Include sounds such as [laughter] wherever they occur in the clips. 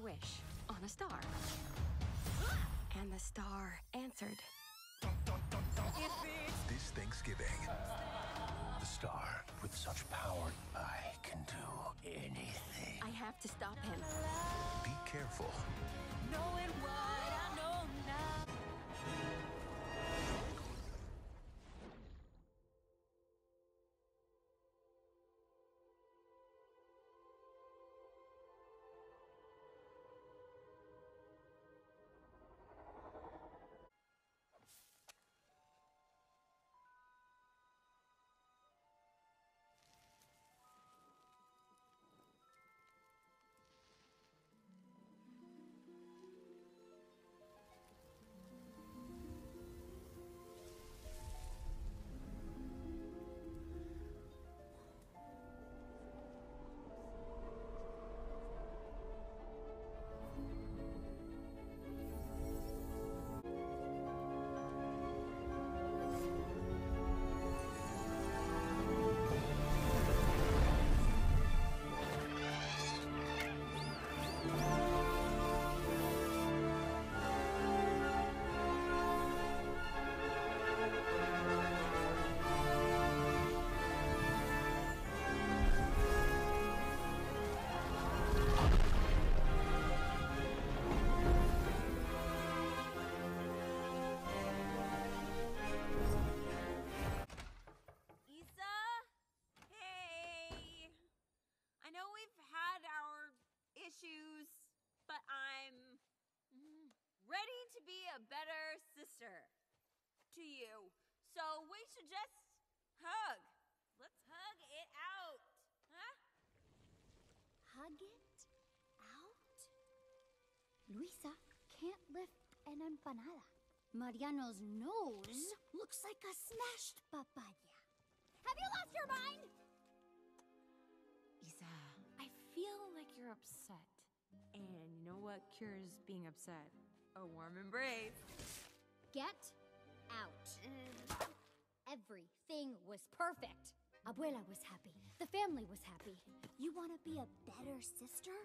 a wish on a star. And the star answered. This Thanksgiving, the star with such power, I can do anything. I have to stop him. Be careful. Knowing what we've had our issues, but I'm ready to be a better sister to you. So we should just hug. Let's hug it out. Huh? Hug it out? Luisa can't lift an empanada. Mariano's nose looks like a smashed papaya. Have you lost your mind? Feel like you're upset. And you know what cures being upset? A warm embrace. Get out. Everything was perfect. Abuela was happy. The family was happy. You want to be a better sister?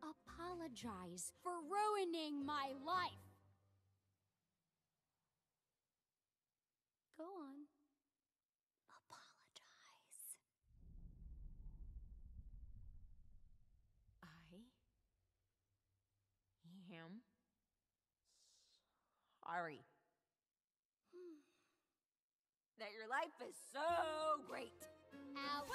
Apologize for ruining my life. Go on. Apologize. I am sorry. [sighs] That your life is so great. Out.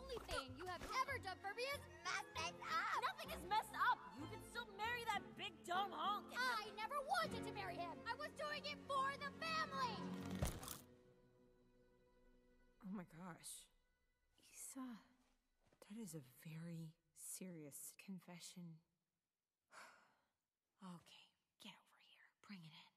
Only thing you have ever done for me is mess things up! Nothing is messed up. You can still marry that big dumb honk. I never wanted to marry him! I was doing it for the family! Oh my gosh. Isa, that is a very serious confession. [sighs] okay, get over here. Bring it in. God!